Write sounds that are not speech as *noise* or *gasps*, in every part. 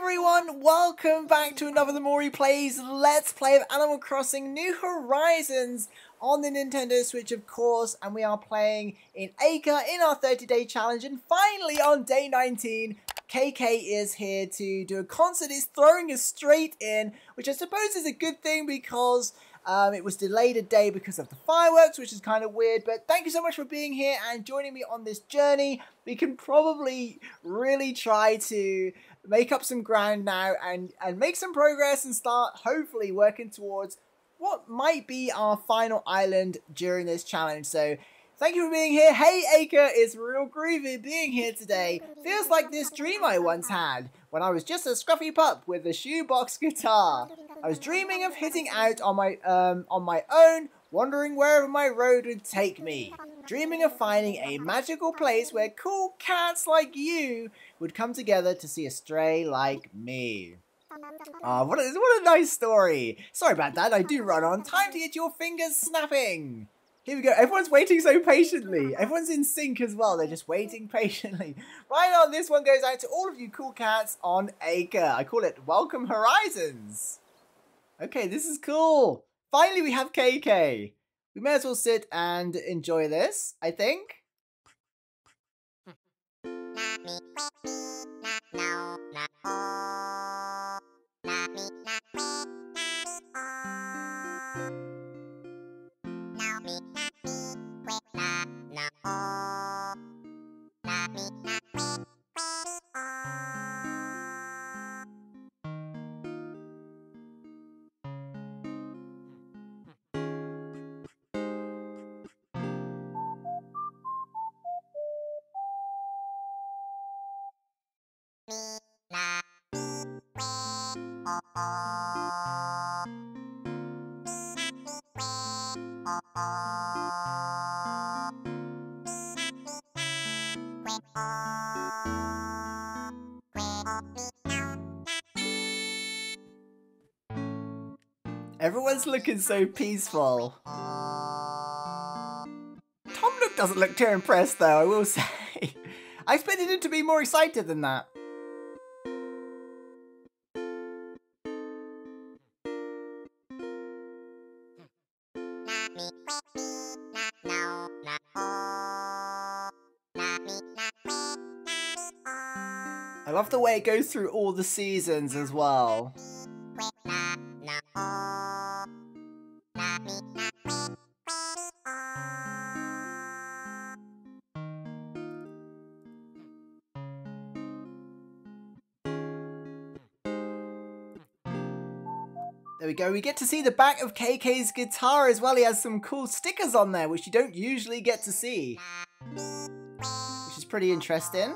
everyone, welcome back to another The Mori Plays Let's Play of Animal Crossing New Horizons on the Nintendo Switch, of course, and we are playing in Acre in our 30-day challenge, and finally on day 19, KK is here to do a concert. He's throwing us straight in, which I suppose is a good thing because um, it was delayed a day because of the fireworks, which is kind of weird, but thank you so much for being here and joining me on this journey. We can probably really try to make up some ground now and, and make some progress and start hopefully working towards what might be our final island during this challenge. So thank you for being here. Hey Acre, it's real groovy being here today. Feels like this dream I once had when I was just a scruffy pup with a shoebox guitar. I was dreaming of hitting out on my um on my own, wondering wherever my road would take me. Dreaming of finding a magical place where cool cats like you would come together to see a stray like me. Ah, what a, what a nice story. Sorry about that, I do run on. Time to get your fingers snapping. Here we go. Everyone's waiting so patiently. Everyone's in sync as well. They're just waiting *laughs* patiently. Right on, this one goes out to all of you cool cats on Acre. I call it Welcome Horizons. Okay, this is cool. Finally, we have KK. We may as well sit and enjoy this, I think. Looking so peaceful. Tom Nook doesn't look too impressed though, I will *laughs* say. I expected him to be more excited than that. I love the way it goes through all the seasons as well. We get to see the back of KK's guitar as well. He has some cool stickers on there, which you don't usually get to see. Which is pretty interesting.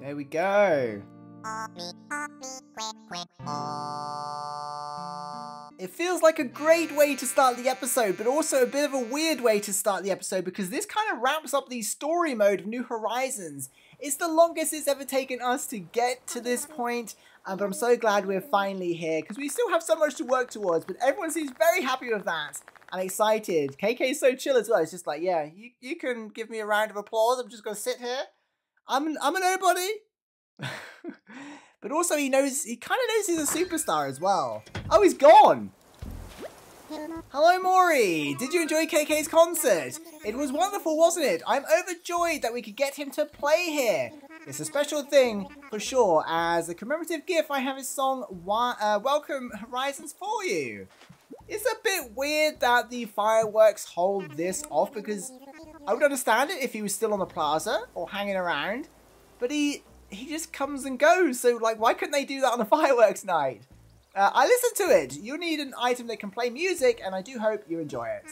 There we go. It feels like a great way to start the episode, but also a bit of a weird way to start the episode because this kind of wraps up the story mode of New Horizons. It's the longest it's ever taken us to get to this point, um, but I'm so glad we're finally here because we still have so much to work towards, but everyone seems very happy with that and excited. KK's so chill as well. It's just like, yeah, you, you can give me a round of applause. I'm just going to sit here. I'm, I'm a nobody. *laughs* but also he knows, he kind of knows he's a superstar as well. Oh, he's gone. Hello, Mori! Did you enjoy KK's concert? It was wonderful, wasn't it? I'm overjoyed that we could get him to play here. It's a special thing, for sure. As a commemorative gift, I have his song, uh, Welcome Horizons for you. It's a bit weird that the fireworks hold this off, because I would understand it if he was still on the plaza, or hanging around. But he, he just comes and goes, so like, why couldn't they do that on a *laughs* fireworks night? Uh, I listened to it. You need an item that can play music, and I do hope you enjoy it.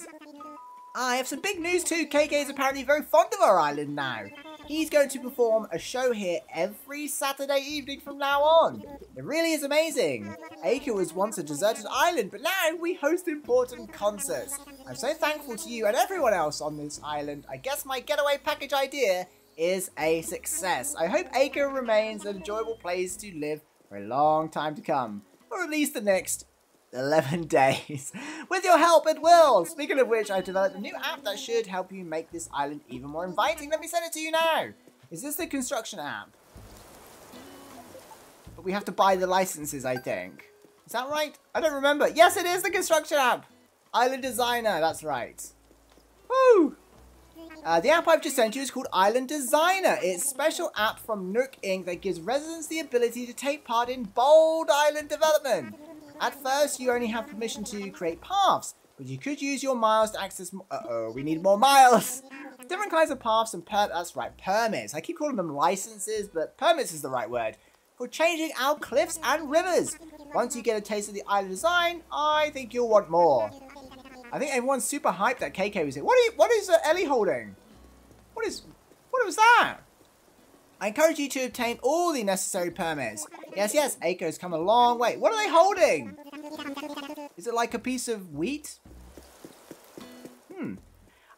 I have some big news too. KK is apparently very fond of our island now. He's going to perform a show here every Saturday evening from now on. It really is amazing. Acre was once a deserted island, but now we host important concerts. I'm so thankful to you and everyone else on this island. I guess my getaway package idea is a success. I hope Acre remains an enjoyable place to live for a long time to come. Or at least the next 11 *laughs* days. With your help, it will! Speaking of which, I developed a new app that should help you make this island even more inviting. Let me send it to you now! Is this the construction app? But we have to buy the licenses, I think. Is that right? I don't remember. Yes, it is the construction app! Island Designer, that's right. Woo! Uh, the app I've just sent you is called Island Designer. It's a special app from Nook Inc. that gives residents the ability to take part in bold island development. At first, you only have permission to create paths, but you could use your miles to access... Uh-oh, we need more miles! *laughs* Different kinds of paths and per... That's right, permits. I keep calling them licenses, but permits is the right word. For changing our cliffs and rivers. Once you get a taste of the island design, I think you'll want more. I think everyone's super hyped that KK was here. What, you, what is uh, Ellie holding? What is... What was that? I encourage you to obtain all the necessary permits. Yes, yes, Acre's come a long way. What are they holding? Is it like a piece of wheat? Hmm.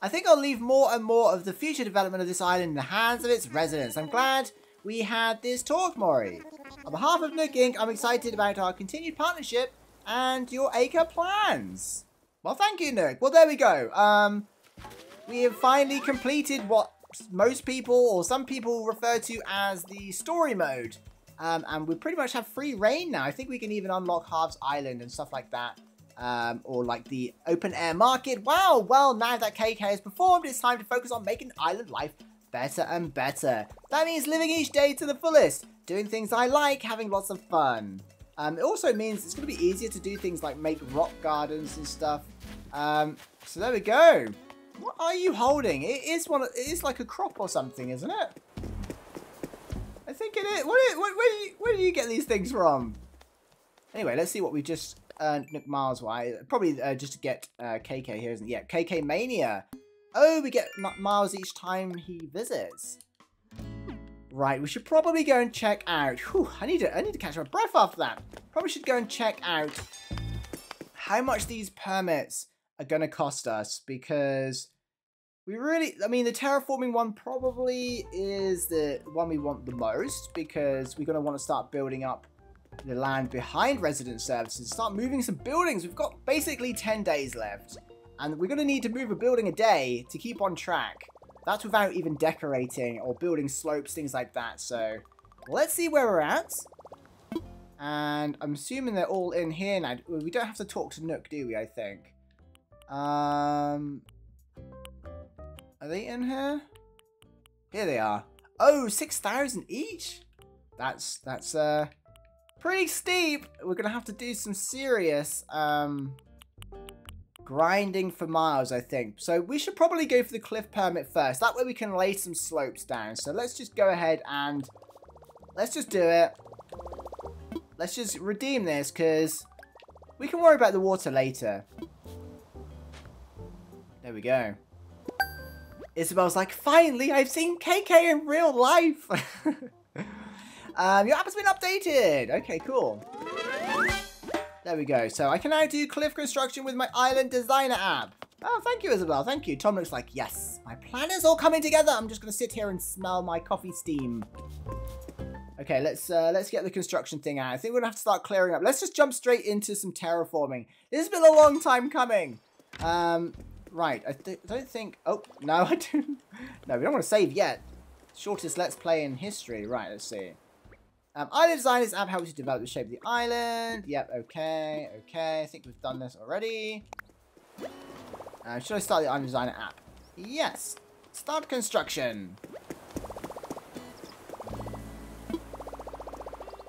I think I'll leave more and more of the future development of this island in the hands of its residents. I'm glad we had this talk, Mori. On behalf of Nook Inc., I'm excited about our continued partnership and your Acre plans. Well, thank you, Nook. Well, there we go. Um, we have finally completed what most people or some people refer to as the story mode. Um, and we pretty much have free reign now. I think we can even unlock Harv's Island and stuff like that. Um, or like the open air market. Wow, well, now that KK has performed, it's time to focus on making island life better and better. That means living each day to the fullest, doing things I like, having lots of fun. Um, it also means it's going to be easier to do things like make rock gardens and stuff. Um, so there we go. What are you holding? It is one. Of, it is like a crop or something, isn't it? I think it is. What, what, where, do you, where do you get these things from? Anyway, let's see what we just earned Nook Miles wise. Probably uh, just to get uh, KK here, isn't it? Yeah, KK Mania. Oh, we get miles each time he visits. Right, we should probably go and check out. Whew, I need to I need to catch my breath after that. Probably should go and check out how much these permits are going to cost us because we really, I mean, the terraforming one probably is the one we want the most because we're going to want to start building up the land behind resident services, start moving some buildings. We've got basically 10 days left and we're going to need to move a building a day to keep on track. That's without even decorating or building slopes, things like that. So let's see where we're at. And I'm assuming they're all in here now. We don't have to talk to Nook, do we, I think? Um, are they in here? Here they are. Oh, 6,000 each? That's, that's, uh, pretty steep. We're going to have to do some serious, um, grinding for miles, I think. So we should probably go for the cliff permit first. That way we can lay some slopes down. So let's just go ahead and let's just do it. Let's just redeem this because we can worry about the water later. There we go. Isabelle's like, finally, I've seen KK in real life. *laughs* um, your app has been updated. Okay, cool. There we go. So I can now do cliff construction with my Island Designer app. Oh, thank you, Isabel. Thank you. Tom looks like, yes, my plan is all coming together. I'm just going to sit here and smell my coffee steam. Okay, let's uh, let's get the construction thing out. I think we're going to have to start clearing up. Let's just jump straight into some terraforming. This has been a long time coming. Um, Right, I th don't think... Oh, no, *laughs* I don't... No, we don't want to save yet. Shortest Let's Play in history. Right, let's see. Um, island designers app helps you develop the shape of the island. Yep, okay, okay. I think we've done this already. Uh, should I start the island designer app? Yes. Start construction.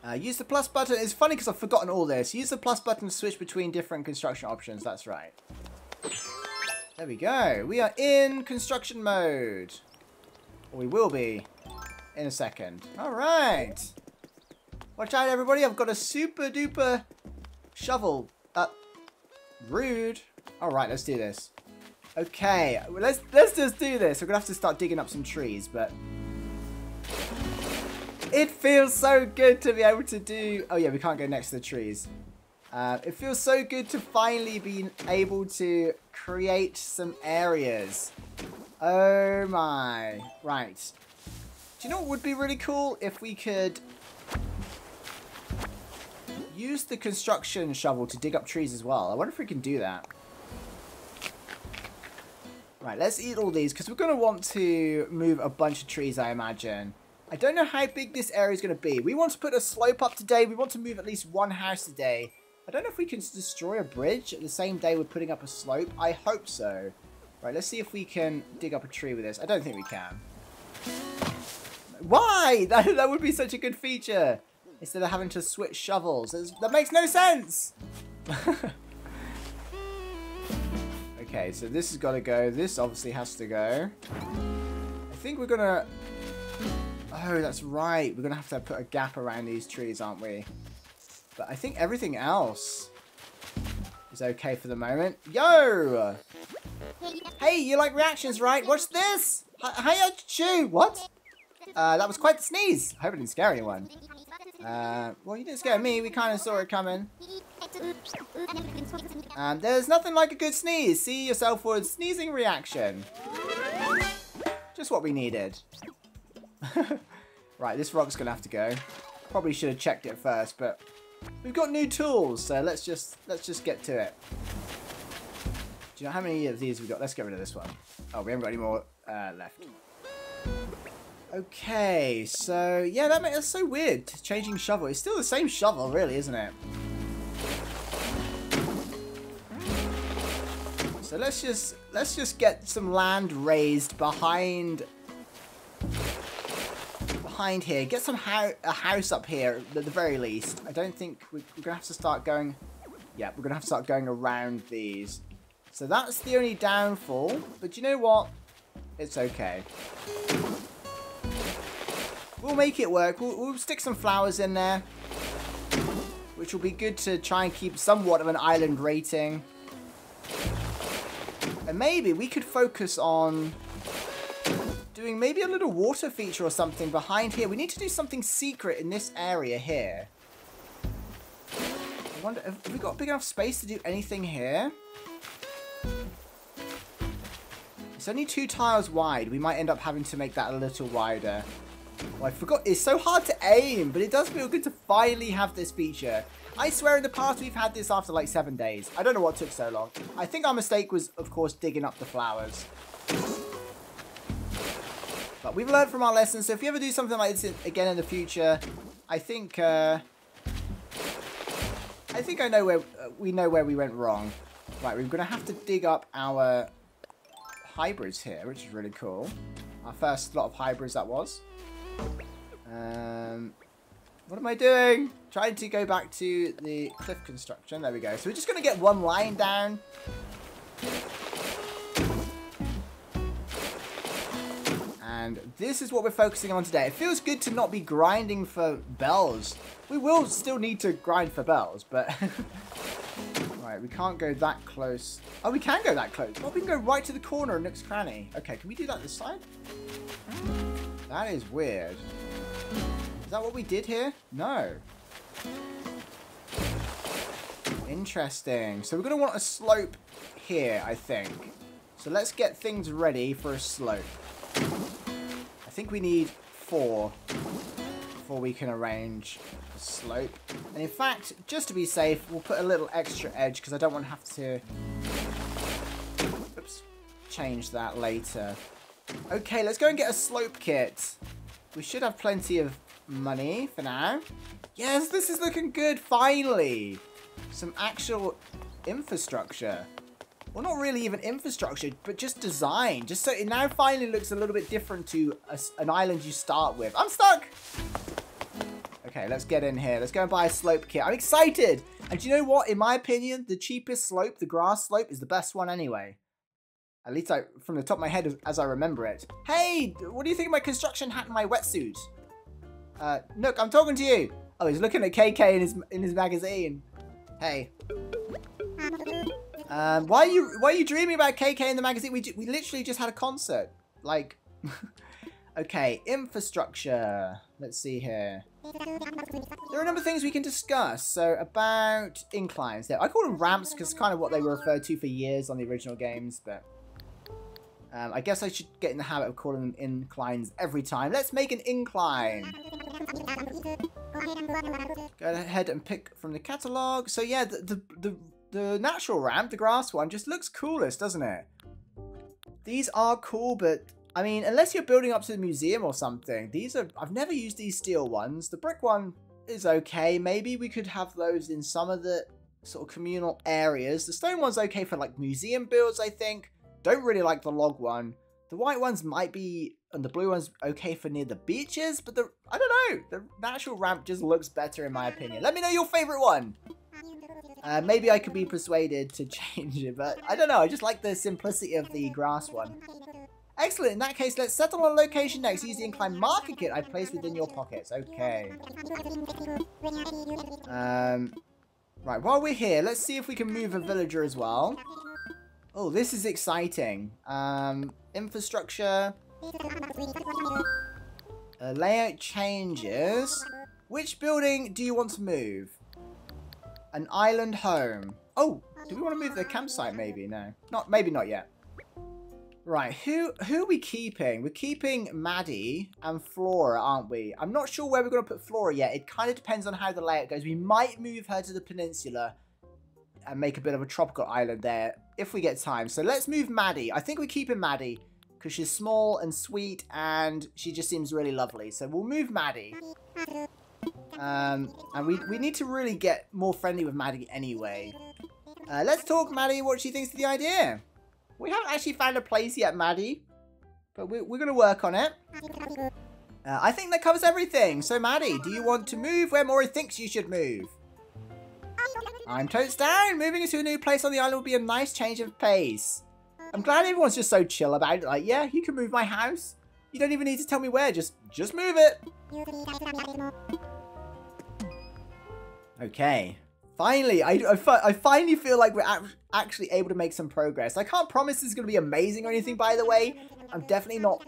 Uh, use the plus button. It's funny because I've forgotten all this. Use the plus button to switch between different construction options. That's right. There we go. We are in construction mode. We will be in a second. Alright. Watch out, everybody. I've got a super duper shovel. Uh, rude. Alright, let's do this. Okay, let's let's just do this. We're gonna have to start digging up some trees, but it feels so good to be able to do. Oh yeah, we can't go next to the trees. Uh, it feels so good to finally be able to create some areas. Oh my. Right. Do you know what would be really cool? If we could use the construction shovel to dig up trees as well. I wonder if we can do that. Right, let's eat all these because we're going to want to move a bunch of trees, I imagine. I don't know how big this area is going to be. We want to put a slope up today. We want to move at least one house today. I don't know if we can destroy a bridge the same day we're putting up a slope. I hope so. Right, let's see if we can dig up a tree with this. I don't think we can. Why? *laughs* That, that would be such a good feature. Instead of having to switch shovels. That makes no sense. *laughs* okay, so this has got to go. This obviously has to go. I think we're going to... Oh, that's right. We're going to have to put a gap around these trees, aren't we? But I think everything else is okay for the moment. Yo! Hey, you like reactions, right? Watch this! Hi, chew! What? Uh, that was quite the sneeze. I hope it didn't scare anyone. Uh, well, you didn't scare me. We kind of saw it coming. Um, there's nothing like a good sneeze. See yourself for a sneezing reaction. Just what we needed. *laughs* right, this rock's going to have to go. Probably should have checked it first, but we've got new tools, so let's just let's just get to it. Do you know how many of these we've got? Let's get rid of this one. Oh, we haven't got any more uh, left. Okay, so yeah, that makes so weird. Changing shovel. It's still the same shovel, really, isn't it? So let's just let's just get some land raised behind behind here. Get some ho a house up here at the very least. I don't think we, we're gonna have to start going. Yeah, we're gonna have to start going around these. So that's the only downfall. But you know what? It's okay. We'll make it work. We'll, we'll stick some flowers in there. Which will be good to try and keep somewhat of an island rating. And maybe we could focus on doing maybe a little water feature or something behind here. We need to do something secret in this area here. I wonder, have we got big enough space to do anything here? It's only two tiles wide. We might end up having to make that a little wider. Oh, I forgot. It's so hard to aim, but it does feel good to finally have this feature. I swear in the past we've had this after like seven days. I don't know what took so long. I think our mistake was, of course, digging up the flowers. But we've learned from our lessons, so if you ever do something like this again in the future, I think, uh, I think I know where, uh, we know where we went wrong. Right, we're going to have to dig up our hybrids here, which is really cool. Our first lot of hybrids that was. Um, what am I doing? Trying to go back to the cliff construction. There we go. So we're just going to get one line down. And this is what we're focusing on today. It feels good to not be grinding for bells. We will still need to grind for bells, but... *laughs* right, we can't go that close. Oh, we can go that close. Oh, we can go right to the corner of Nook's Cranny. Okay, can we do that this side? That is weird. Is that what we did here? No. Interesting. So we're going to want a slope here, I think. So let's get things ready for a slope. I think we need four before we can arrange a slope. And in fact, just to be safe, we'll put a little extra edge because I don't want to have to oops, change that later. Okay, let's go and get a slope kit. We should have plenty of money for now. Yes, this is looking good, finally. Some actual infrastructure. Well, not really even infrastructure, but just design. Just so it now finally looks a little bit different to a, an island you start with. I'm stuck! Okay, let's get in here. Let's go and buy a slope kit. I'm excited! And you know what? In my opinion, the cheapest slope, the grass slope, is the best one anyway. At least I, from the top of my head as I remember it. Hey, what do you think of my construction hat and my wetsuit? Uh, Nook, I'm talking to you. Oh, he's looking at KK in his in his magazine. Hey. Um, why are you why are you dreaming about KK in the magazine? We we literally just had a concert. Like, *laughs* okay, infrastructure. Let's see here. There are a number of things we can discuss. So about inclines. There, I call them ramps because kind of what they were referred to for years on the original games, but. Um, I guess I should get in the habit of calling them inclines every time. Let's make an incline. Go ahead and pick from the catalogue. So yeah, the, the, the, the natural ramp, the grass one, just looks coolest, doesn't it? These are cool, but I mean, unless you're building up to the museum or something, these are, I've never used these steel ones. The brick one is okay. Maybe we could have those in some of the sort of communal areas. The stone one's okay for like museum builds, I think. Don't really like the log one. The white ones might be, and the blue one's okay for near the beaches, but the, I don't know, the natural ramp just looks better in my opinion. Let me know your favorite one. Uh, maybe I could be persuaded to *laughs* change it, but I don't know. I just like the simplicity of the grass one. Excellent. In that case, let's settle on location next. Use the incline marker kit I placed within your pockets. Okay. Um, right, while we're here, let's see if we can move a villager as well. Oh, this is exciting. Um, infrastructure. Uh, layout changes. Which building do you want to move? An island home. Oh, do we want to move the campsite maybe? No. Not maybe not yet. Right, who who are we keeping? We're keeping Maddie and Flora, aren't we? I'm not sure where we're going to put Flora yet. It kind of depends on how the layout goes. We might move her to the peninsula and make a bit of a tropical island there if we get time. So let's move Maddie. I think we're keeping Maddie because she's small and sweet and she just seems really lovely. So we'll move Maddie. Um, and we, we need to really get more friendly with Maddie anyway. Uh, let's talk Maddie what she thinks of the idea. We haven't actually found a place yet, Maddie. But we're, we're going to work on it. Uh, I think that covers everything. So, Maddie, do you want to move where Mori thinks you should move? I'm totes down. Moving to a new place on the island will be a nice change of pace. I'm glad everyone's just so chill about it. Like, yeah, you can move my house. You don't even need to tell me where. Just, just move it. Okay. Finally, I, I, I finally feel like we're actually able to make some progress. I can't promise this is going to be amazing or anything, by the way. I'm definitely not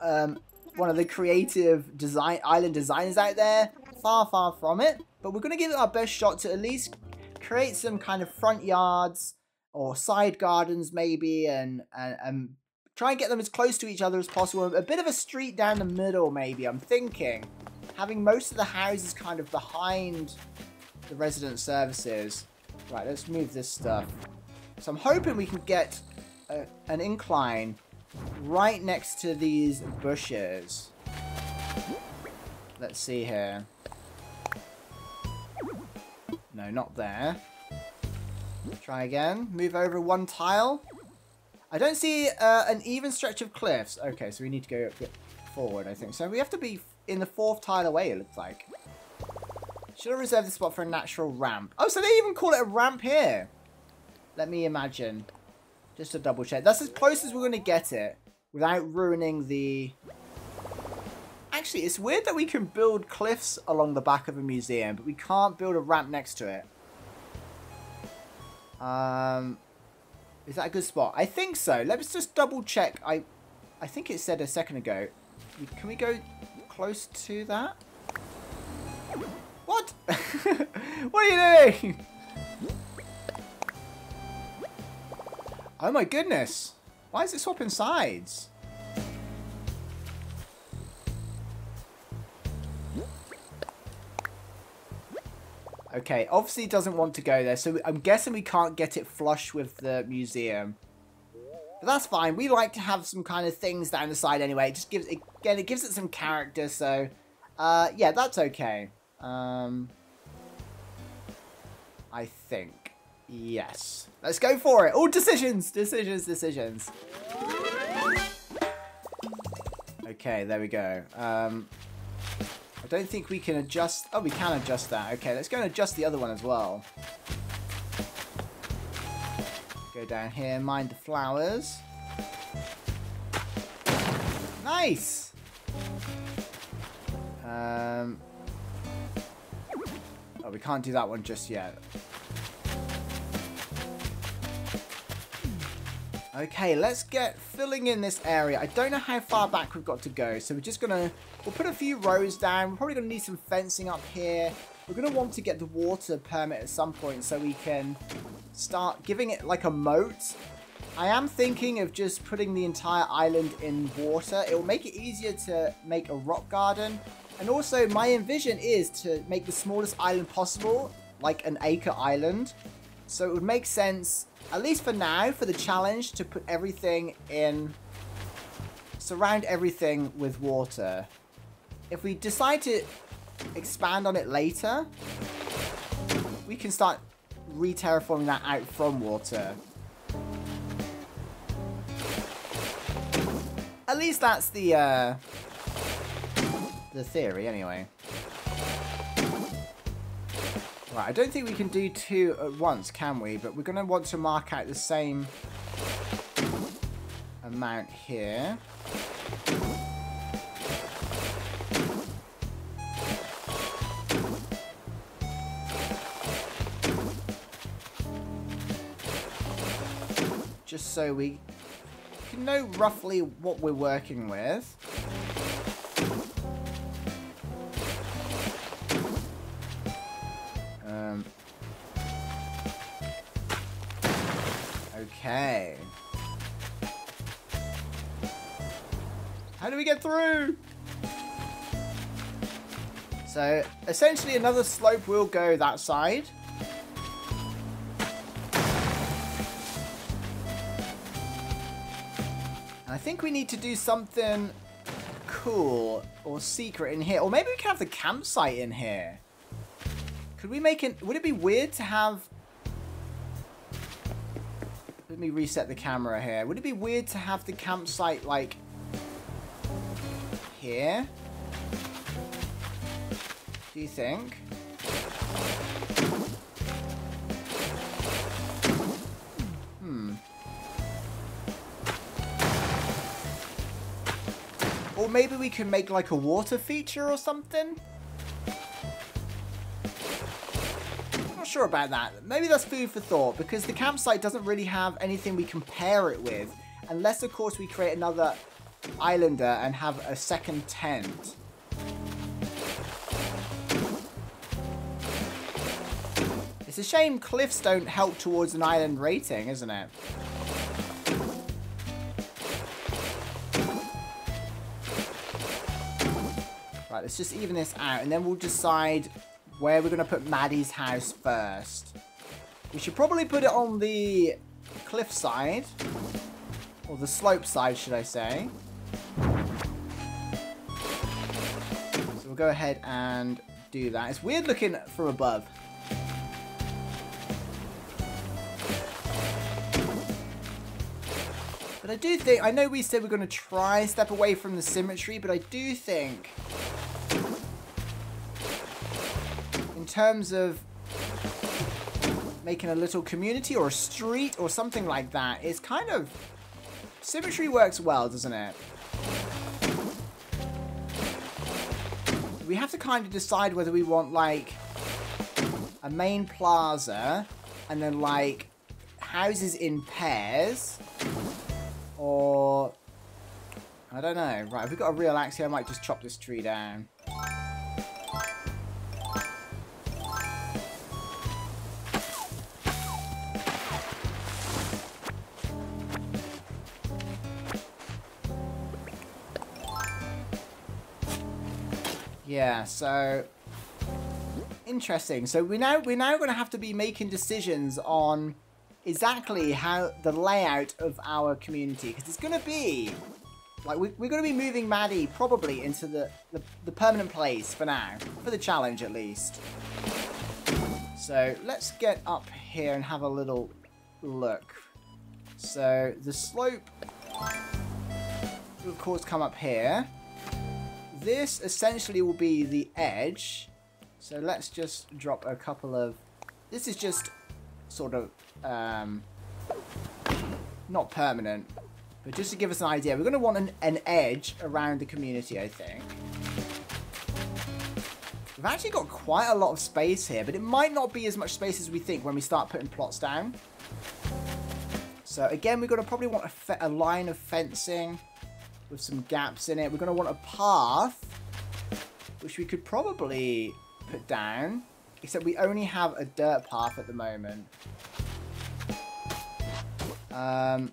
um, one of the creative design island designers out there. Far, far from it. But we're going to give it our best shot to at least create some kind of front yards or side gardens maybe and, and, and try and get them as close to each other as possible. A bit of a street down the middle maybe, I'm thinking. Having most of the houses kind of behind the resident services. Right, let's move this stuff. So I'm hoping we can get a, an incline right next to these bushes. Let's see here. No, not there. Try again. Move over one tile. I don't see uh, an even stretch of cliffs. Okay, so we need to go forward, I think. So we have to be in the fourth tile away, it looks like. Should I reserve the spot for a natural ramp. Oh, so they even call it a ramp here. Let me imagine. Just to double check. That's as close as we're going to get it without ruining the... Actually, it's weird that we can build cliffs along the back of a museum, but we can't build a ramp next to it. Um, is that a good spot? I think so. Let's just double check. I, I think it said a second ago. Can we go close to that? What? *laughs* what are you doing? Oh my goodness. Why is it swapping sides? Okay, obviously doesn't want to go there, so I'm guessing we can't get it flush with the museum. But that's fine. We like to have some kind of things down the side anyway. It just gives it, again, it gives it some character, so uh, yeah, that's okay. Um, I think. Yes. Let's go for it. All decisions, decisions, decisions. Okay, there we go. Um, I don't think we can adjust... Oh, we can adjust that. Okay, let's go and adjust the other one as well. Go down here, mind the flowers. Nice! Um, we can't do that one just yet. Okay, let's get filling in this area. I don't know how far back we've got to go, so we're just gonna, we'll put a few rows down. We're probably gonna need some fencing up here. We're gonna want to get the water permit at some point so we can start giving it like a moat. I am thinking of just putting the entire island in water. It will make it easier to make a rock garden And also, my envision is to make the smallest island possible, like an acre island. So it would make sense, at least for now, for the challenge, to put everything in... Surround everything with water. If we decide to expand on it later, we can start re-terraforming that out from water. At least that's the, uh, the theory, anyway. Right, I don't think we can do two at once, can we? But we're going to want to mark out the same amount here. Just so we can know roughly what we're working with. Okay. How do we get through? So, essentially another slope will go that side. I think we need to do something cool or secret in here. Or maybe we can have the campsite in here. Could we make it... Would it be weird to have... Let me reset the camera here. Would it be weird to have the campsite, like... Here? Do you think? Hmm. Or maybe we can make like a water feature or something? Sure about that. Maybe that's food for thought because the campsite doesn't really have anything we compare it with. Unless, of course, we create another islander and have a second tent. It's a shame cliffs don't help towards an island rating, isn't it? Right, let's just even this out, and then we'll decide where we're going to put Maddie's house first. We should probably put it on the cliff side. Or the slope side, should I say. So we'll go ahead and do that. It's weird looking from above. But I do think, I know we said we're going to try step away from the symmetry, but I do think terms of making a little community or a street or something like that, it's kind of... Symmetry works well, doesn't it? We have to kind of decide whether we want, like, a main plaza and then, like, houses in pairs or... I don't know. Right, we've got a real axe here, I might just chop this tree down. Yeah, so interesting. So we now we're now going to have to be making decisions on exactly how the layout of our community because it's going to be like we, we're going to be moving Maddie probably into the, the the permanent place for now for the challenge at least. So let's get up here and have a little look. So the slope will of course come up here this essentially will be the edge. So let's just drop a couple of... This is just sort of... Um, not permanent. But just to give us an idea, we're going to want an, an edge around the community, I think. We've actually got quite a lot of space here, but it might not be as much space as we think when we start putting plots down. So again, we're going to probably want a, a line of fencing with some gaps in it. We're going to want a path, which we could probably put down, except we only have a dirt path at the moment. Um,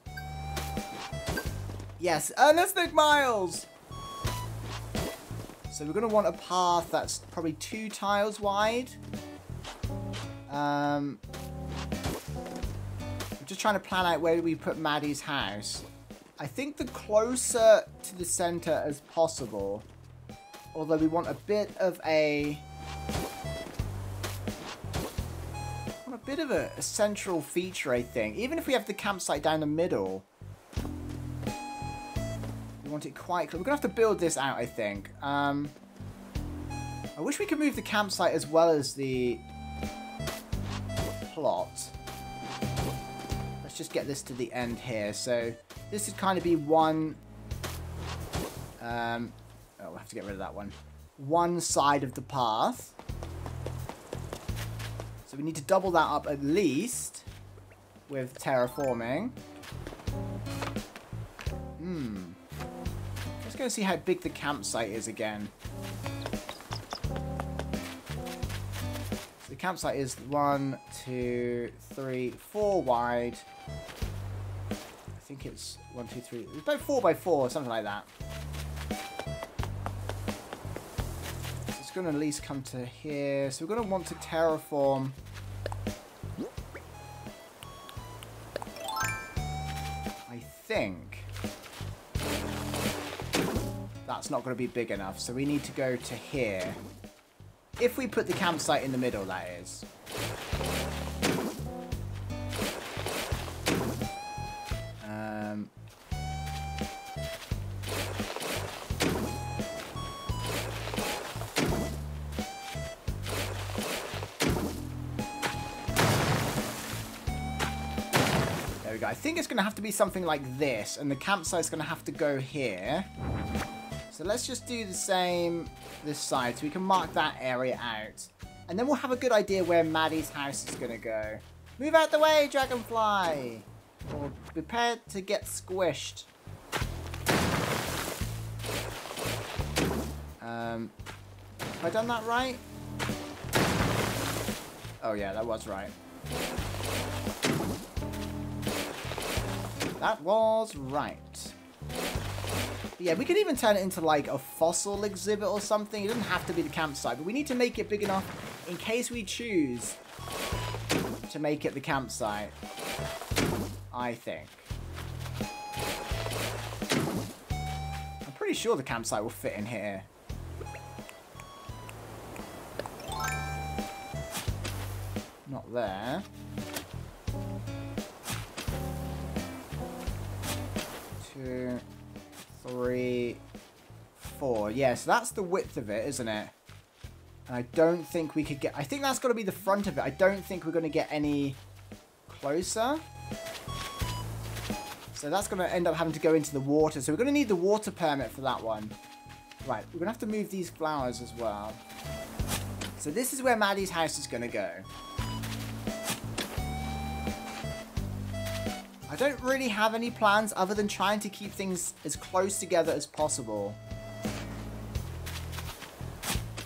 yes, Ernest McMiles! So we're going to want a path that's probably two tiles wide. Um, I'm just trying to plan out where we put Maddie's house. I think the closer to the center as possible. Although we want a bit of a... a bit of a, a central feature, I think. Even if we have the campsite down the middle. We want it quite... We're going to have to build this out, I think. Um, I wish we could move the campsite as well as the plot. Let's just get this to the end here. So this would kind of be one... Um, oh, we'll have to get rid of that one. One side of the path. So we need to double that up at least with terraforming. Hmm. Let's go see how big the campsite is again. the campsite is one, two, three, four wide. I think it's one, two, three. It's about four by four, something like that. So it's going to at least come to here. So we're going to want to terraform. I think that's not going to be big enough. So we need to go to here. If we put the campsite in the middle, that is. Think it's going to have to be something like this, and the campsite's going to have to go here. So let's just do the same this side so we can mark that area out. And then we'll have a good idea where Maddie's house is going to go. Move out the way, Dragonfly! Or prepare to get squished. Um, have I done that right? Oh yeah, that was right. That was right yeah, we could even turn it into like a fossil exhibit or something. It doesn't have to be the campsite, but we need to make it big enough in case we choose to make it the campsite. I think. I'm pretty sure the campsite will fit in here. Not there. Two three, four. Yes, yeah, so that's the width of it, isn't it? And I don't think we could get... I think that's got to be the front of it. I don't think we're going to get any closer. So that's going to end up having to go into the water. So we're going to need the water permit for that one. Right, we're going to have to move these flowers as well. So this is where Maddie's house is going to go. Don't really have any plans other than trying to keep things as close together as possible.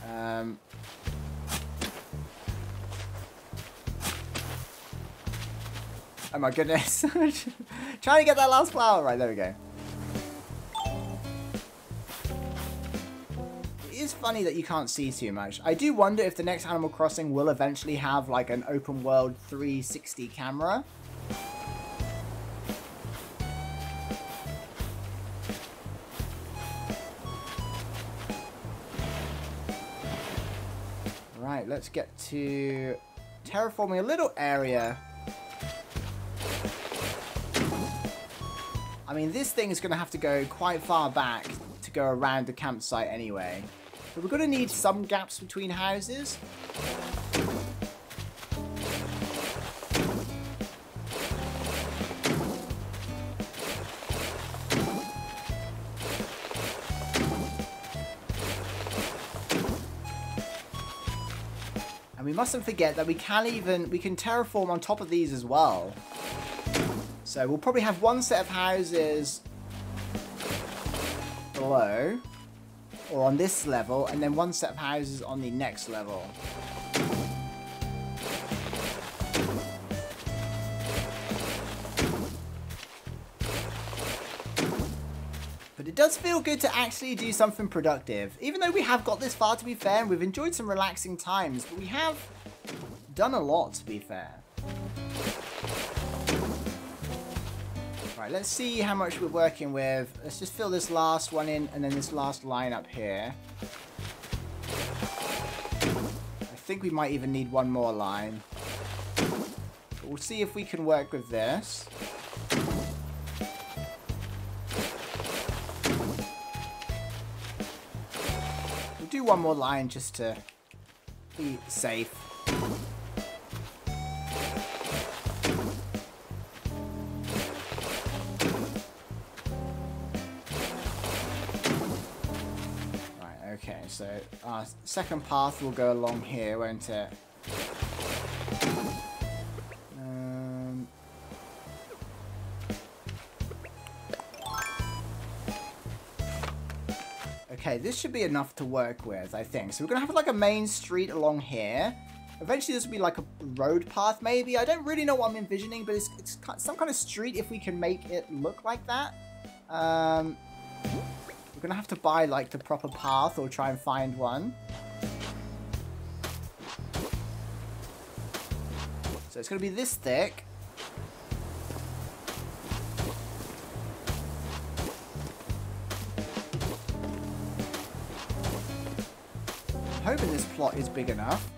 Um, oh my goodness. *laughs* trying to get that last flower. Right, there we go. It is funny that you can't see too much. I do wonder if the next Animal Crossing will eventually have like an open world 360 camera. Right, let's get to terraforming a little area. I mean, this thing is going to have to go quite far back to go around the campsite anyway. But we're going to need some gaps between houses. Mustn't forget that we can even, we can terraform on top of these as well. So we'll probably have one set of houses below, or on this level, and then one set of houses on the next level. It does feel good to actually do something productive. Even though we have got this far, to be fair, and we've enjoyed some relaxing times, but we have done a lot, to be fair. Right, let's see how much we're working with. Let's just fill this last one in, and then this last line up here. I think we might even need one more line. But we'll see if we can work with this. One more line just to be safe. Right, okay, so our second path will go along here, won't it? Okay, this should be enough to work with, I think. So we're going to have like a main street along here. Eventually this will be like a road path, maybe. I don't really know what I'm envisioning, but it's, it's some kind of street if we can make it look like that. Um, we're going to have to buy like the proper path or try and find one. So it's going to be this thick. Plot is big enough.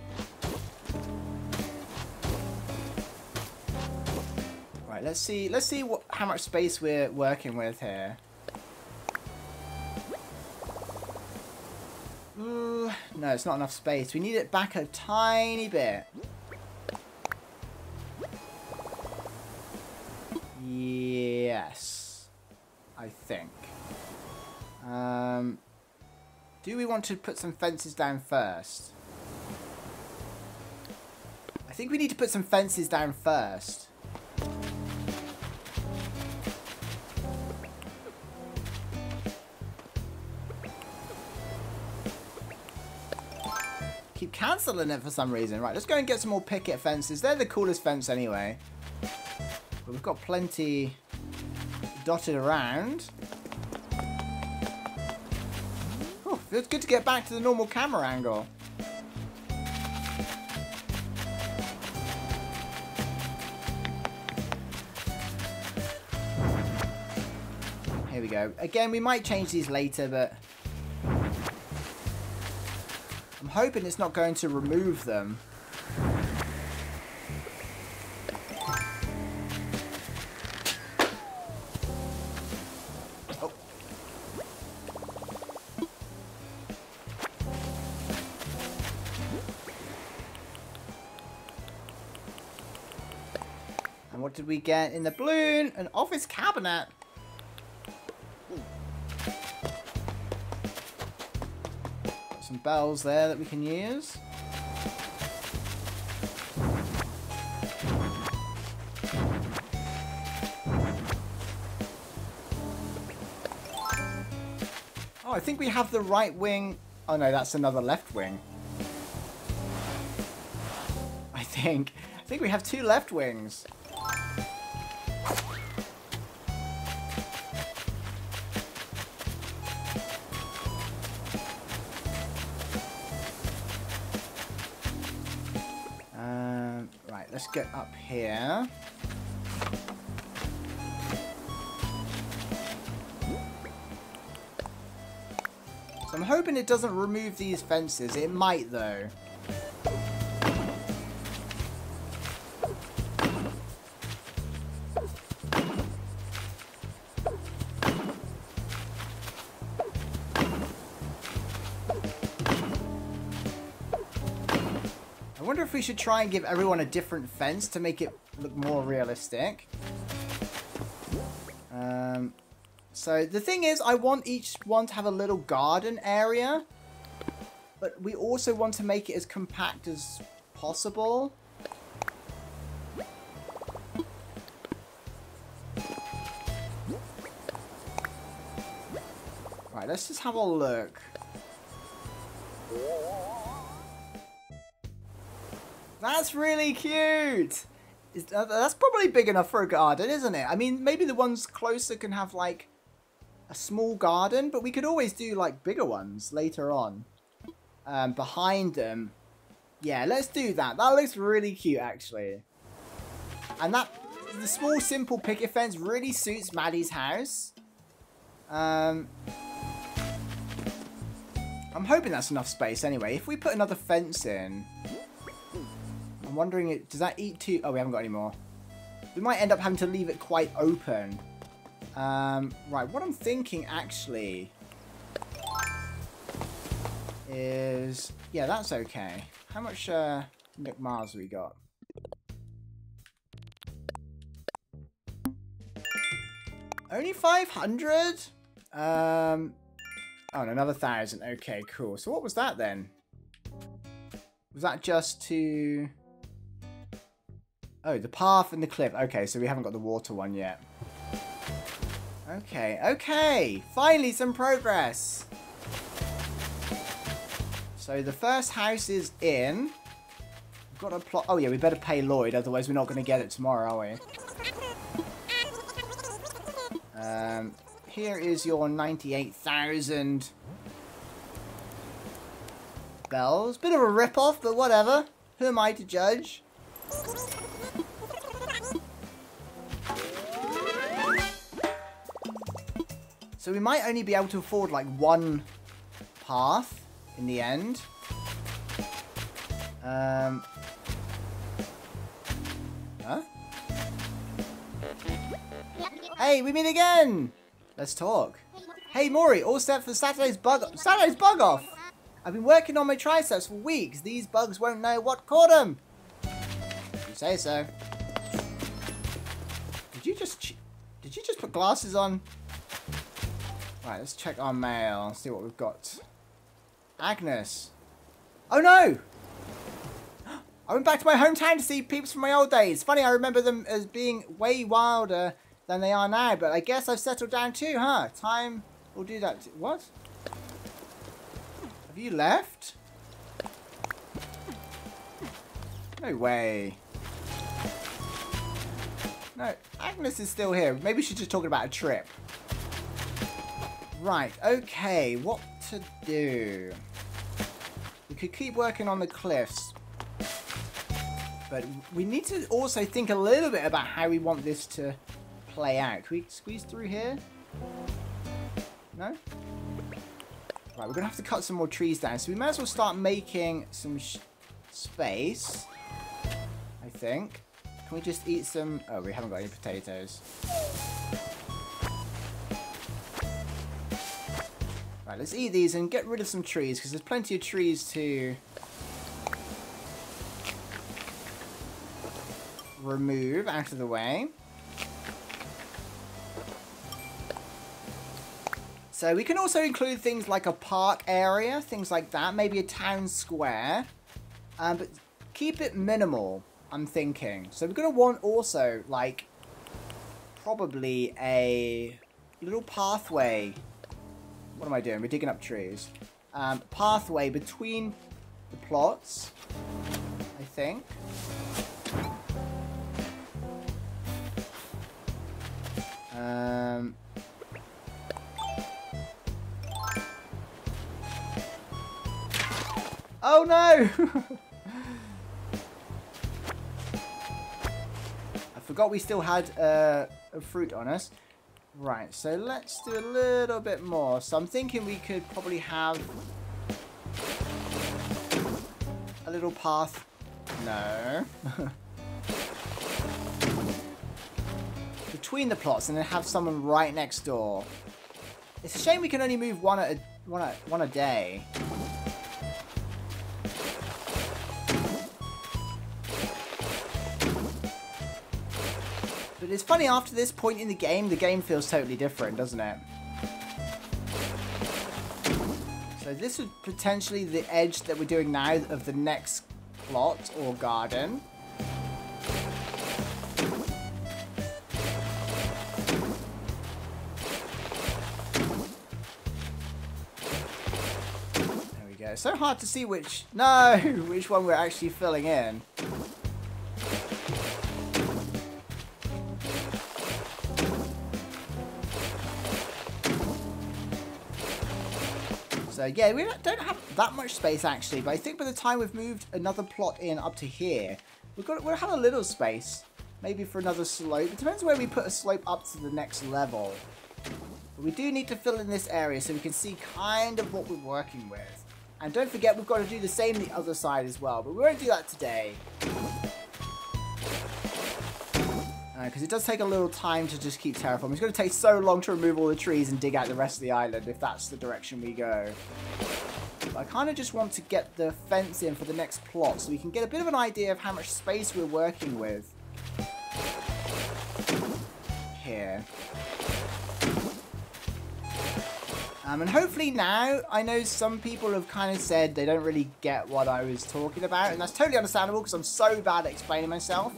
Right, let's see. Let's see what how much space we're working with here. Ooh, no, it's not enough space. We need it back a tiny bit. Yes, I think. Um, do we want to put some fences down first? I think we need to put some fences down first. Keep cancelling it for some reason. Right, let's go and get some more picket fences. They're the coolest fence anyway. But we've got plenty dotted around. Oh, feels good to get back to the normal camera angle. We go. Again, we might change these later, but... I'm hoping it's not going to remove them. Oh. And what did we get in the balloon? An office cabinet. Some bells there that we can use. Oh, I think we have the right wing. Oh no, that's another left wing. I think. I think we have two left wings. Here. So I'm hoping it doesn't remove these fences. It might, though. Wonder if we should try and give everyone a different fence to make it look more realistic. Um, so the thing is, I want each one to have a little garden area. But we also want to make it as compact as possible. Right, let's just have a look. That's really cute! Uh, that's probably big enough for a garden, isn't it? I mean, maybe the ones closer can have, like, a small garden, but we could always do like bigger ones later on. Um, behind them. Yeah, let's do that. That looks really cute, actually. And that, the small, simple picket fence really suits Maddie's house. Um, I'm hoping that's enough space anyway. If we put another fence in, wondering, it, does that eat too... Oh, we haven't got any more. We might end up having to leave it quite open. Um, right, what I'm thinking actually is... Yeah, that's okay. How much uh, Miles we got? Only 500? Um, oh, and another 1,000. Okay, cool. So what was that then? Was that just to... Oh, the path and the cliff. Okay, so we haven't got the water one yet. Okay, okay. Finally, some progress. So the first house is in. We've got a plot. Oh yeah, we better pay Lloyd, otherwise we're not going to get it tomorrow, are we? Um, here is your 98,000 bells. Bit of a rip-off, but whatever. Who am I to judge? So we might only be able to afford like one path in the end. Um. Huh? Hey, we meet again! Let's talk. Hey Mori, all set for Saturday's bug Saturday's bug off! I've been working on my triceps for weeks. These bugs won't know what caught them. You say so. Did you just did you just put glasses on? Right, let's check our mail, and see what we've got. Agnes. Oh no! *gasps* I went back to my hometown to see peeps from my old days. Funny, I remember them as being way wilder than they are now, but I guess I've settled down too, huh? Time will do that. What? Have you left? No way. No, Agnes is still here. Maybe she's just talking about a trip. Right, okay, what to do? We could keep working on the cliffs. But we need to also think a little bit about how we want this to play out. Can we squeeze through here? No? Right, we're going to have to cut some more trees down. So we might as well start making some space. I think. Can we just eat some... Oh, we haven't got any potatoes. Let's eat these and get rid of some trees, because there's plenty of trees to remove out of the way. So we can also include things like a park area, things like that, maybe a town square. Um, but keep it minimal, I'm thinking. So we're going to want also, like, probably a little pathway what am I doing? We're digging up trees. Um, pathway between the plots, I think. Um, oh no! *laughs* I forgot we still had uh, a fruit on us. Right, so let's do a little bit more. So I'm thinking we could probably have a little path. No. *laughs* Between the plots and then have someone right next door. It's a shame we can only move one at a, one a, one a day. But it's funny, after this point in the game, the game feels totally different, doesn't it? So this is potentially the edge that we're doing now of the next plot or garden. There we go. So hard to see which... *laughs* No! Which one we're actually filling in. Yeah, we don't have that much space actually, but I think by the time we've moved another plot in up to here, we've got we'll have a little space. Maybe for another slope. It depends where we put a slope up to the next level. But we do need to fill in this area so we can see kind of what we're working with. And don't forget we've got to do the same the other side as well, but we won't do that today. Because it does take a little time to just keep terraforming. It's going to take so long to remove all the trees and dig out the rest of the island if that's the direction we go. But I kind of just want to get the fence in for the next plot so we can get a bit of an idea of how much space we're working with. Here. Um, and hopefully now, I know some people have kind of said they don't really get what I was talking about, and that's totally understandable because I'm so bad at explaining myself.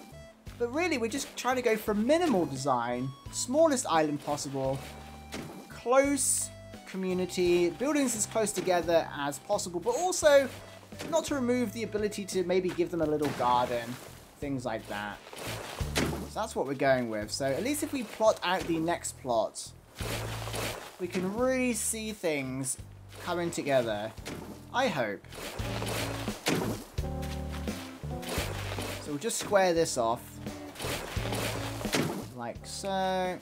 But really, we're just trying to go for minimal design, smallest island possible, close community, buildings as close together as possible, but also not to remove the ability to maybe give them a little garden, things like that. So that's what we're going with. So at least if we plot out the next plot, we can really see things coming together. I hope. So we'll just square this off like so.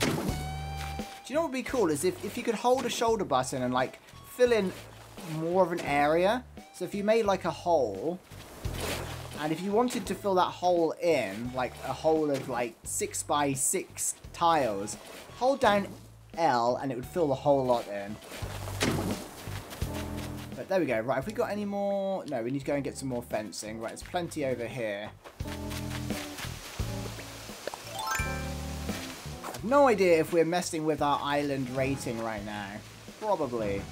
Do you know what would be cool is if, if you could hold a shoulder button and like fill in more of an area. So if you made like a hole, and if you wanted to fill that hole in, like a hole of like 6 by 6 tiles, hold down L and it would fill the whole lot in. But there we go. Right, have we got any more? No, we need to go and get some more fencing. Right, there's plenty over here. I've no idea if we're messing with our island rating right now. Probably.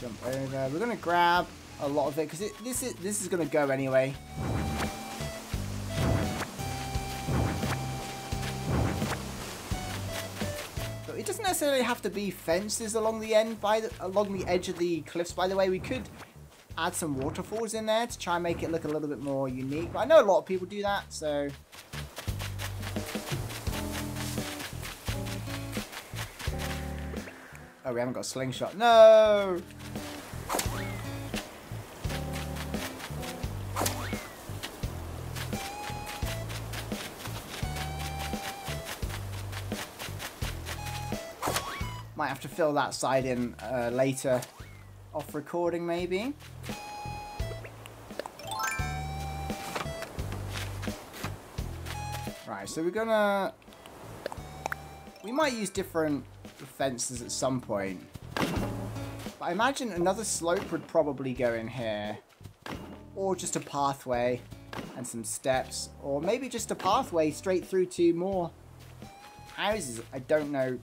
Jump over. We're going to grab a lot of it because this is this is going to go anyway. But it doesn't necessarily have to be fences along the end by the, along the edge of the cliffs. By the way, we could add some waterfalls in there to try and make it look a little bit more unique. But I know a lot of people do that, so. Oh, we haven't got a slingshot. No! Might have to fill that side in uh, later off recording maybe. Right, so we're gonna... We might use different fences at some point. But I imagine another slope would probably go in here. Or just a pathway and some steps. Or maybe just a pathway straight through to more houses. I don't know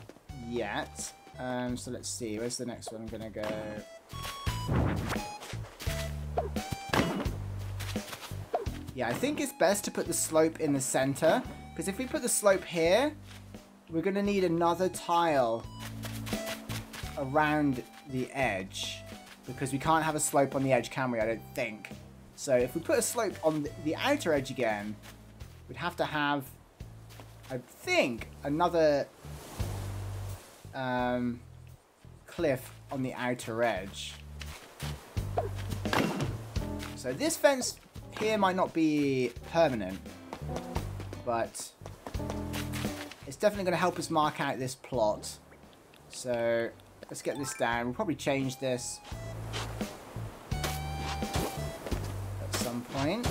yet. Um, so let's see, where's the next one I'm gonna go? Yeah, I think it's best to put the slope in the center, because if we put the slope here, we're gonna need another tile around the edge, because we can't have a slope on the edge, can we? I don't think. So if we put a slope on the outer edge again, we'd have to have, I think, another um, cliff on the outer edge. So this fence here might not be permanent, but it's definitely going to help us mark out this plot. So let's get this down. We'll probably change this at some point.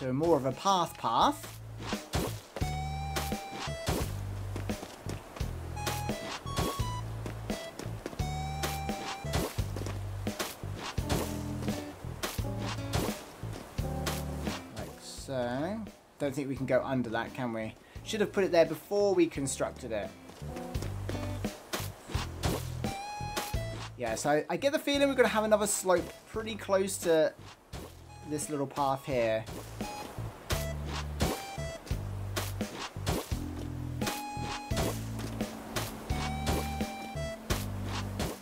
To more of a path path. So, don't think we can go under that, can we? Should have put it there before we constructed it. Yeah, so I, get the feeling we're going to have another slope pretty close to this little path here.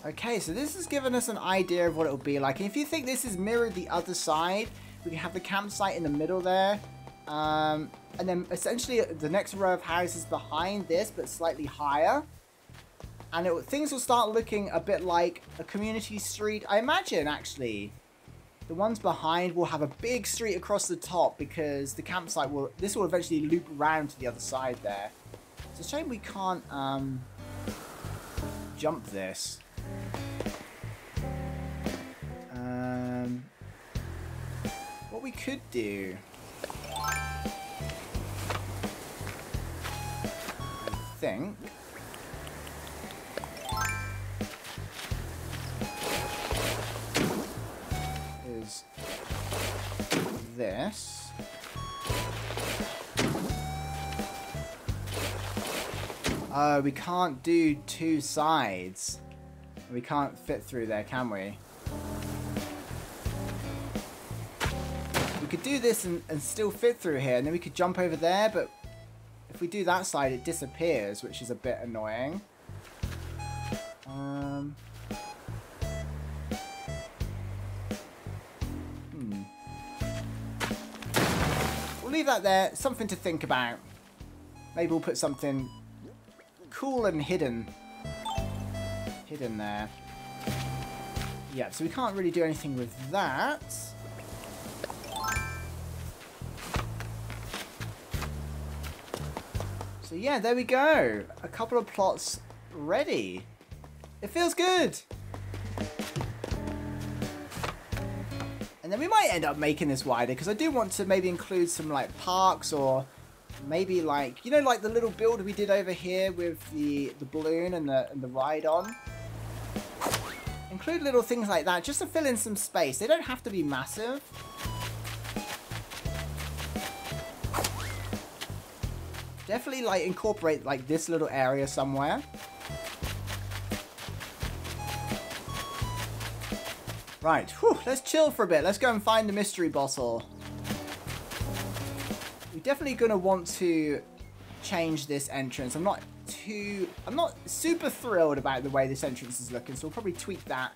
Okay, so this has given us an idea of what it will be like. And if you think this is mirrored the other side, we can have the campsite in the middle there. Um, and then essentially the next row of houses behind this, but slightly higher. And it, things will start looking a bit like a community street. I imagine, actually, the ones behind will have a big street across the top because the campsite will... This will eventually loop around to the other side there. It's a shame we can't um, jump this. What we could do... I think... is this. Oh, we can't do two sides. We can't fit through there, can we? Could do this and, and still fit through here, and then we could jump over there, but if we do that side, it disappears, which is a bit annoying. Um... Hmm. We'll leave that there. Something to think about. Maybe we'll put something cool and hidden. Hidden there. Yeah, so we can't really do anything with that. So yeah, there we go. A couple of plots ready. It feels good. And then we might end up making this wider because I do want to maybe include some like parks or maybe like, you know, like the little build we did over here with the, the balloon and the, and the ride on. Include little things like that just to fill in some space. They don't have to be massive. Definitely like incorporate like this little area somewhere. Right, whew, let's chill for a bit. Let's go and find the mystery bottle. We're definitely to want to change this entrance. I'm not too... I'm not super thrilled about the way this entrance is looking, so we'll probably tweak that.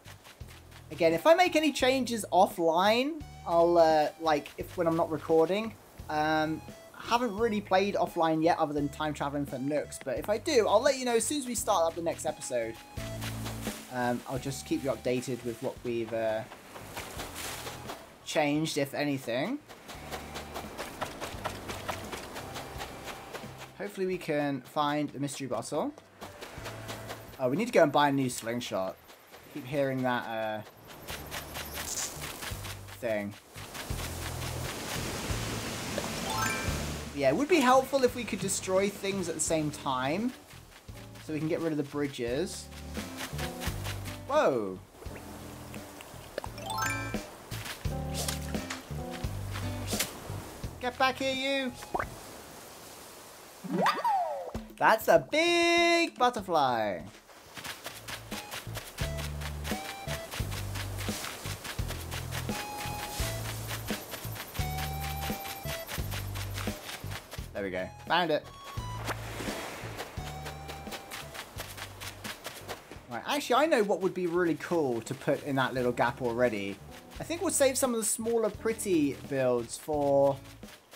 Again, if I make any changes offline, I'll, uh, like, if when I'm not recording, um, haven't really played offline yet other than time traveling for Nooks, but if I do, I'll let you know as soon as we start up the next episode. Um, I'll just keep you updated with what we've uh, changed, if anything. Hopefully we can find the mystery bottle. Oh, we need to go and buy a new slingshot. Keep hearing that uh, thing. Yeah, it would be helpful if we could destroy things at the same time. So we can get rid of the bridges. Whoa. Get back here, you! That's a big butterfly! There we go. Found it. Right, actually, I know what would be really cool to put in that little gap already. I think we'll save some of the smaller pretty builds for,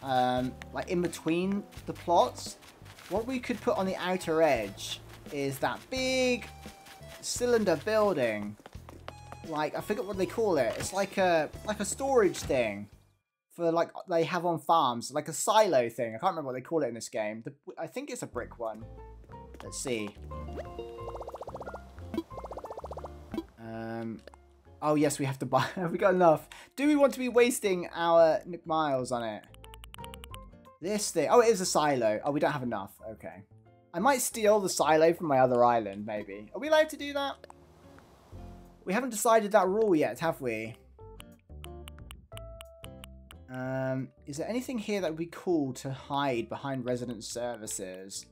um, like, in between the plots. What we could put on the outer edge is that big cylinder building. Like, I forget what they call it. It's like a, like a storage thing for like they have on farms, like a silo thing. I can't remember what they call it in this game. The, I think it's a brick one. Let's see. Um, oh yes, we have to buy. *laughs* have we got enough? Do we want to be wasting our Miles on it? This thing. Oh, it is a silo. Oh, we don't have enough. Okay. I might steal the silo from my other island, maybe. Are we allowed to do that? We haven't decided that rule yet, have we? Um, is there anything here that would be cool to hide behind resident services?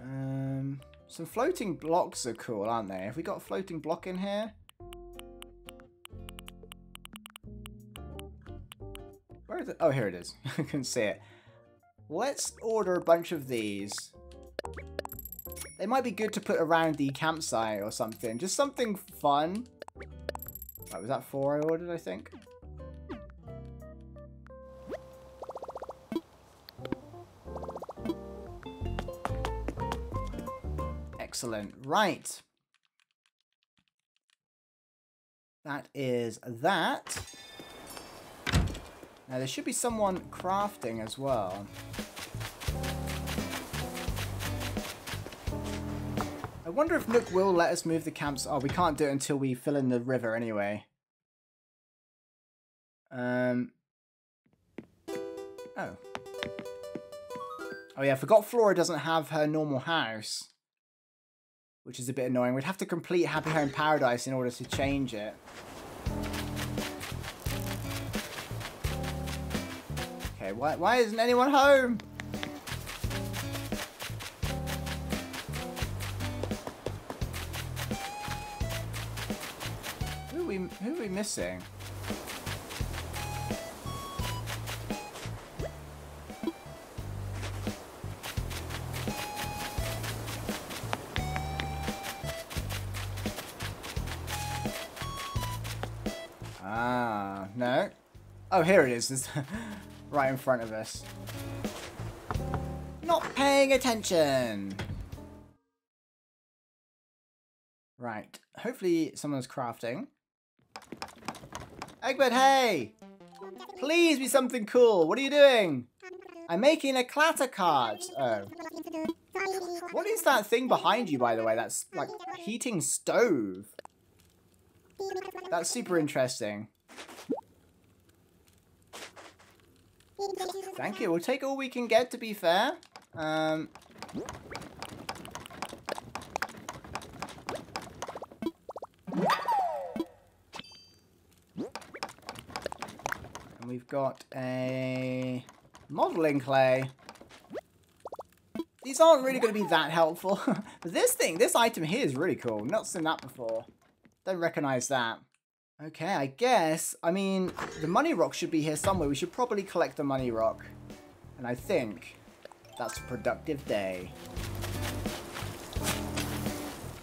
Um, some floating blocks are cool, aren't they? Have we got a floating block in here? Where is it? Oh, here it is. *laughs* I can see it. Let's order a bunch of these. They might be good to put around the campsite or something. Just something fun. Right, was that four I ordered, I think? Excellent. Right. That is that. Now there should be someone crafting as well. Wonder if Nook will let us move the camps. Oh, we can't do it until we fill in the river anyway. Um. Oh. Oh yeah, I forgot Flora doesn't have her normal house which is a bit annoying. We'd have to complete Happy Home Paradise in order to change it. Okay, why, why isn't anyone home? We, who are we missing? Ah, no. Oh, here it is. It's *laughs* right in front of us. Not paying attention. Right. Hopefully someone's crafting. Egbert, hey! Please be something cool. What are you doing? I'm making a clackercart. Oh. What is that thing behind you, by the way? That's like heating stove. That's super interesting. Thank you. We'll take all we can get, to be fair. Um... we've got a modeling clay. These aren't really going to be that helpful. *laughs* but this thing, this item here is really cool. Not seen that before. Don't recognize that. Okay, I guess, I mean, the money rock should be here somewhere. We should probably collect the money rock. And I think that's a productive day.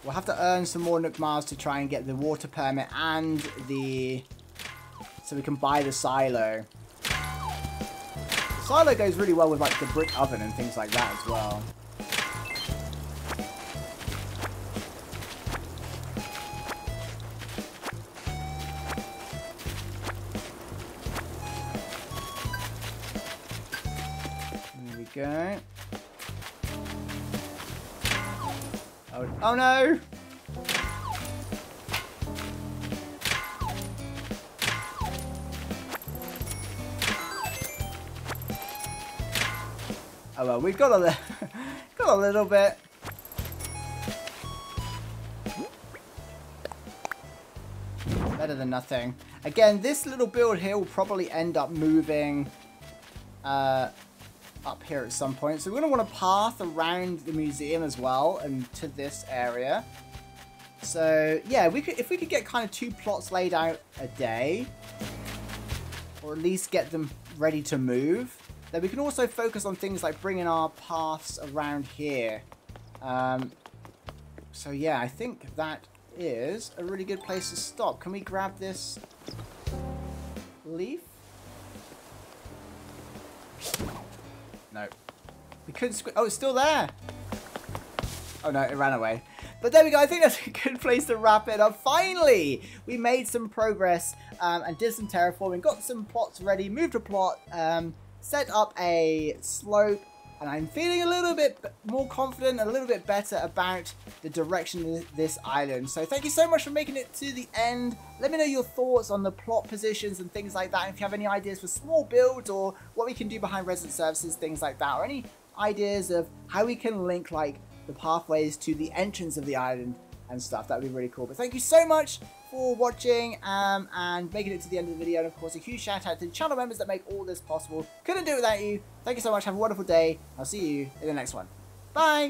We'll have to earn some more Nook to try and get the water permit and the... So we can buy the silo. The silo goes really well with like the brick oven and things like that as well. go. Oh, oh no! Well, we've got a, *laughs* got a little bit. Better than nothing. Again, this little build here will probably end up moving uh, up here at some point. So we're going to want to path around the museum as well and to this area. So yeah, we could if we could get kind of two plots laid out a day, or at least get them ready to move, then we can also focus on things like bringing our paths around here. Um, so yeah, I think that is a really good place to stop. Can we grab this leaf? No. We couldn't Oh, it's still there. Oh, no, it ran away. But there we go. I think that's a good place to wrap it up. Finally, we made some progress um, and did some terraforming. Got some plots ready. Moved a plot. Um, set up a slope and I'm feeling a little bit more confident, a little bit better about the direction of this island. So thank you so much for making it to the end. Let me know your thoughts on the plot positions and things like that. If you have any ideas for small builds or what we can do behind resident services, things like that, or any ideas of how we can link like the pathways to the entrance of the island and stuff, that would be really cool. But thank you so much for watching um, and making it to the end of the video. And of course, a huge shout out to the channel members that make all this possible. Couldn't do it without you. Thank you so much. Have a wonderful day. I'll see you in the next one. Bye.